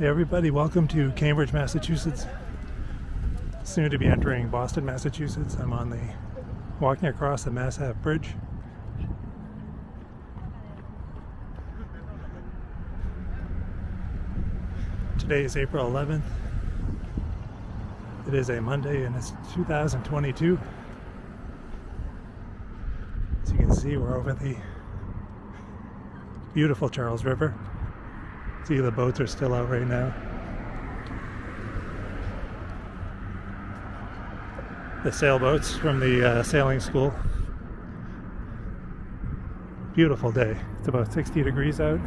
Hey everybody, welcome to Cambridge, Massachusetts. Soon to be entering Boston, Massachusetts. I'm on the walking across the Mass Ave Bridge. Today is April 11th. It is a Monday and it's 2022. As you can see, we're over the beautiful Charles River. See, the boats are still out right now. The sailboats from the uh, sailing school. Beautiful day. It's about 60 degrees out.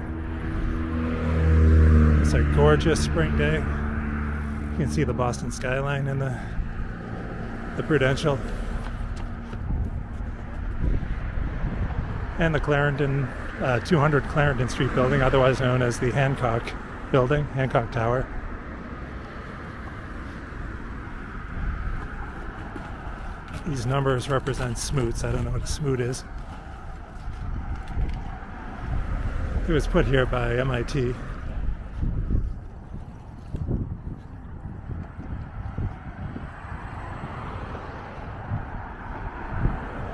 It's a gorgeous spring day. You can see the Boston skyline and the the Prudential and the Clarendon uh, 200 Clarendon Street building, otherwise known as the Hancock building, Hancock Tower. These numbers represent smoots. I don't know what a smoot is. It was put here by MIT.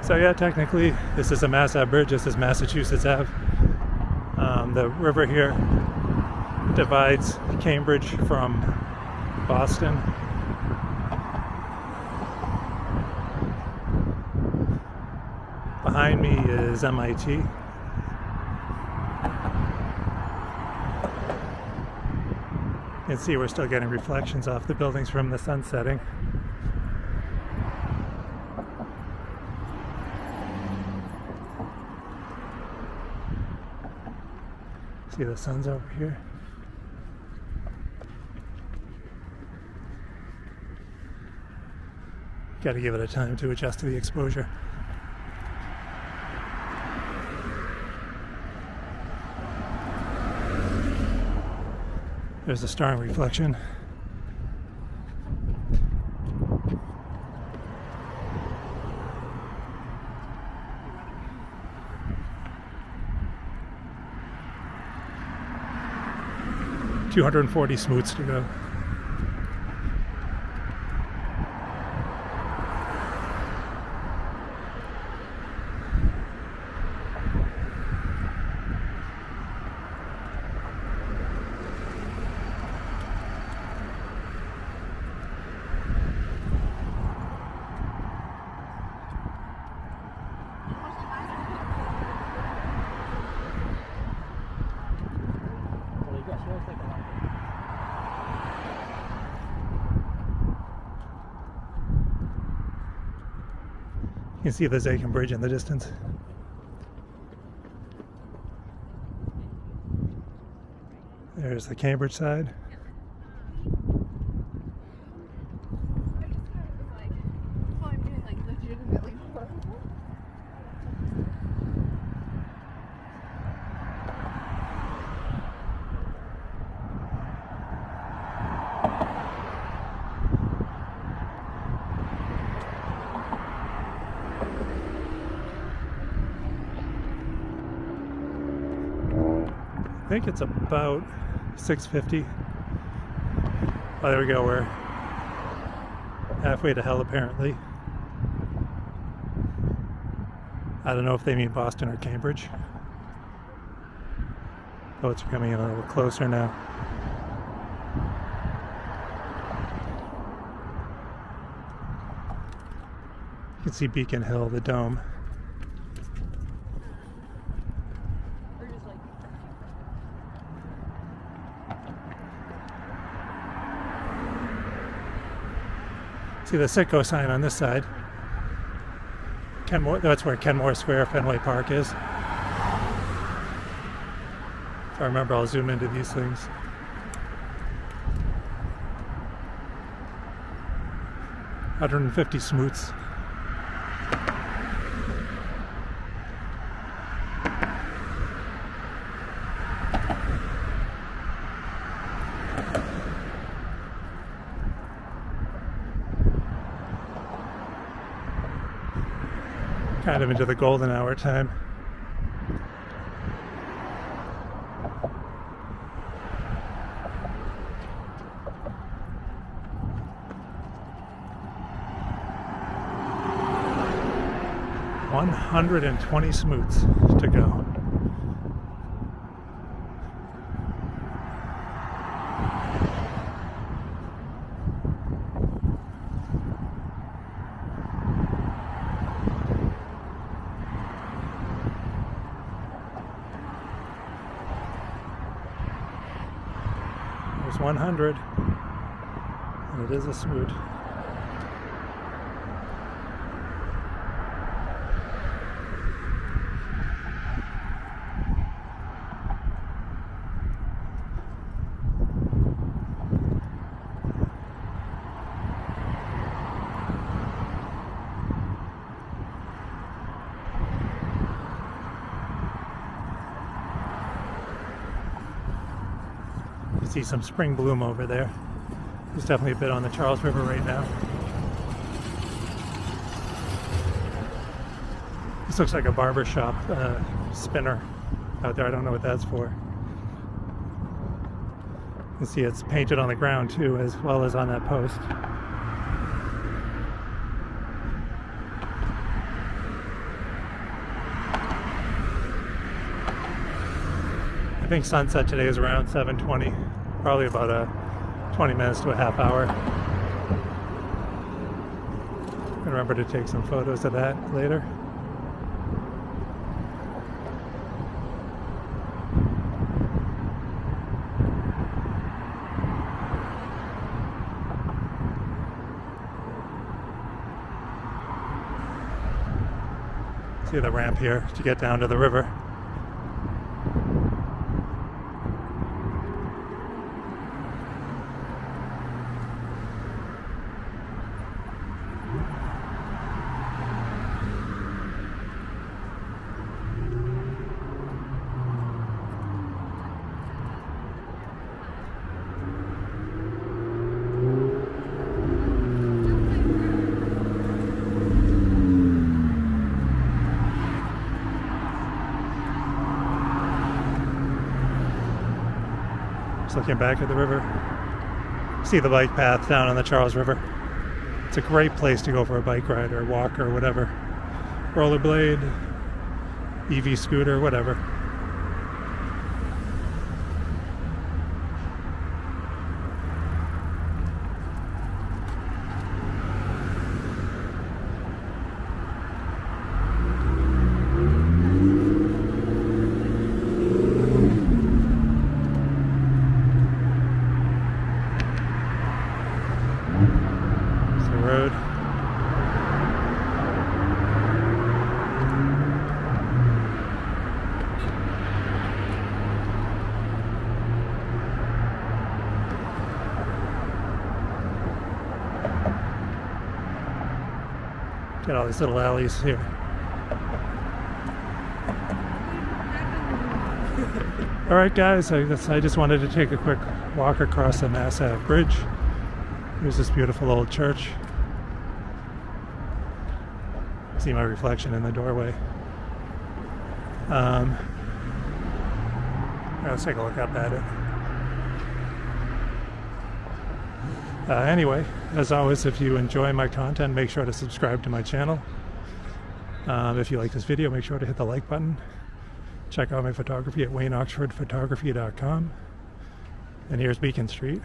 So yeah, technically, this is a Mass Ave bridge. This is Massachusetts Ave. Um, the river here divides Cambridge from Boston. Behind me is MIT. You can see we're still getting reflections off the buildings from the sun setting. See the sun's over here. Got to give it a time to adjust to the exposure. There's a starring reflection. 240 smoots to go. You can see the Zakim Bridge in the distance. There's the Cambridge side. I think it's about 650. Oh, there we go. We're halfway to hell, apparently. I don't know if they mean Boston or Cambridge. Oh, Boats are coming in a little closer now. You can see Beacon Hill, the dome. See the Citgo sign on this side. Kenmore, that's where Kenmore Square, Fenway Park is. If I remember, I'll zoom into these things. Hundred and fifty smoots. kind of into the golden hour time. One hundred and twenty smoots to go. 100, and it is a smoot. See some spring bloom over there. There's definitely a bit on the Charles River right now. This looks like a barber shop uh, spinner out there. I don't know what that's for. You see it's painted on the ground too, as well as on that post. I think sunset today is around 720 probably about a 20 minutes to a half hour. Remember to take some photos of that later. See the ramp here to get down to the river. Looking back at the river. See the bike path down on the Charles River. It's a great place to go for a bike ride or walk or whatever. Rollerblade, EV scooter, whatever. Got all these little alleys here. all right, guys, I, I just wanted to take a quick walk across the Mass Ave Bridge. Here's this beautiful old church. See my reflection in the doorway. Um, let's take a look up at it. Uh, anyway, as always, if you enjoy my content, make sure to subscribe to my channel. Um, if you like this video, make sure to hit the like button. Check out my photography at wayneoxfordphotography.com. And here's Beacon Street.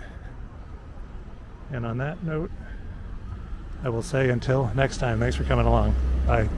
And on that note, I will say until next time, thanks for coming along. Bye.